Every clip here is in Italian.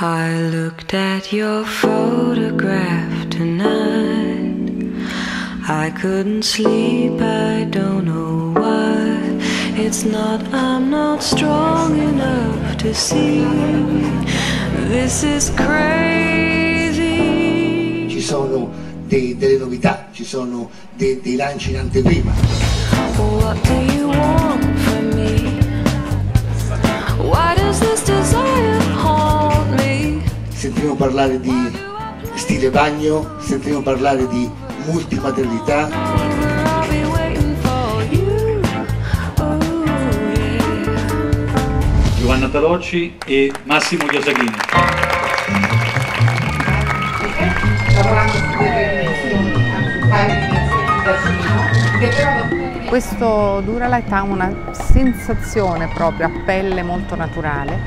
I looked at your photograph tonight. I couldn't sleep, I don't know why. It's not, I'm not strong enough to see. This is crazy. Ci sono dei, delle novità, ci sono dei, dei lanci in anteprima. What do you want from me? Why does this desire? Sentiremo parlare di stile bagno, sentiremo parlare di multimaterialità. Oh. Giovanna Talocci e Massimo Chiosachini. lavorando su delle un paio di da che però Questo Duralight ha una sensazione proprio a pelle molto naturale,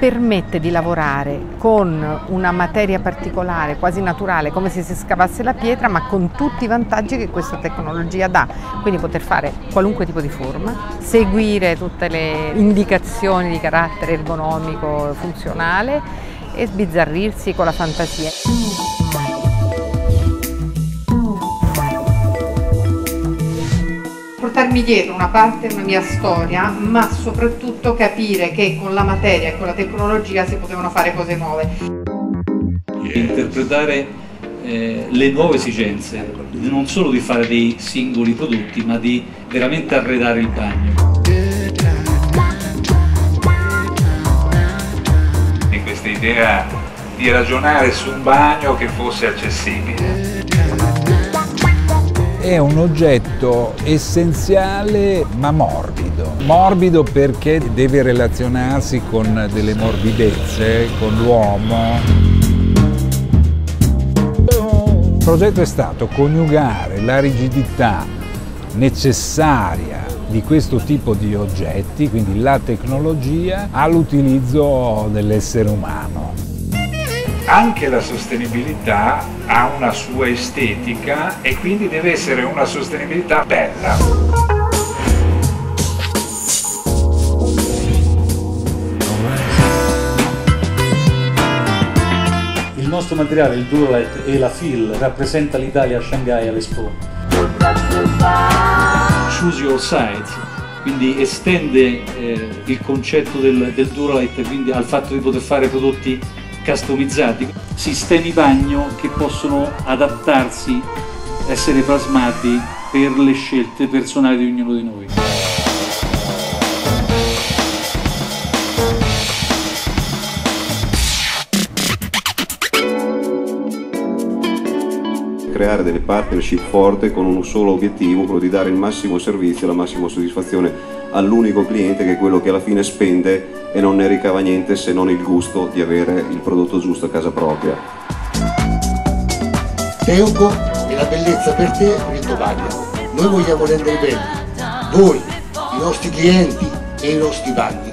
permette di lavorare con una materia particolare, quasi naturale, come se si scavasse la pietra, ma con tutti i vantaggi che questa tecnologia dà. Quindi poter fare qualunque tipo di forma, seguire tutte le indicazioni di carattere ergonomico, funzionale e sbizzarrirsi con la fantasia. Portarmi dietro una parte della mia storia, ma soprattutto capire che con la materia e con la tecnologia si potevano fare cose nuove. Interpretare eh, le nuove esigenze, non solo di fare dei singoli prodotti, ma di veramente arredare il bagno. di questa idea di ragionare su un bagno che fosse accessibile. È un oggetto essenziale ma morbido. Morbido perché deve relazionarsi con delle morbidezze, con l'uomo. Il progetto è stato coniugare la rigidità necessaria di questo tipo di oggetti, quindi la tecnologia, all'utilizzo dell'essere umano. Anche la sostenibilità ha una sua estetica e quindi deve essere una sostenibilità bella. Il nostro materiale, il Duralight e la Fill, rappresenta l'Italia a Shanghai all'Expo. Choose your size, quindi estende eh, il concetto del, del Duralight quindi al fatto di poter fare prodotti customizzati, sistemi bagno che possono adattarsi, essere plasmati per le scelte personali di ognuno di noi. Creare delle partnership forti con un solo obiettivo, quello di dare il massimo servizio e la massima soddisfazione all'unico cliente che è quello che alla fine spende e non ne ricava niente se non il gusto di avere il prodotto giusto a casa propria. Teuco è la bellezza per te e il tuo bagno. Noi vogliamo rendere belli voi, i nostri clienti e i nostri bagni.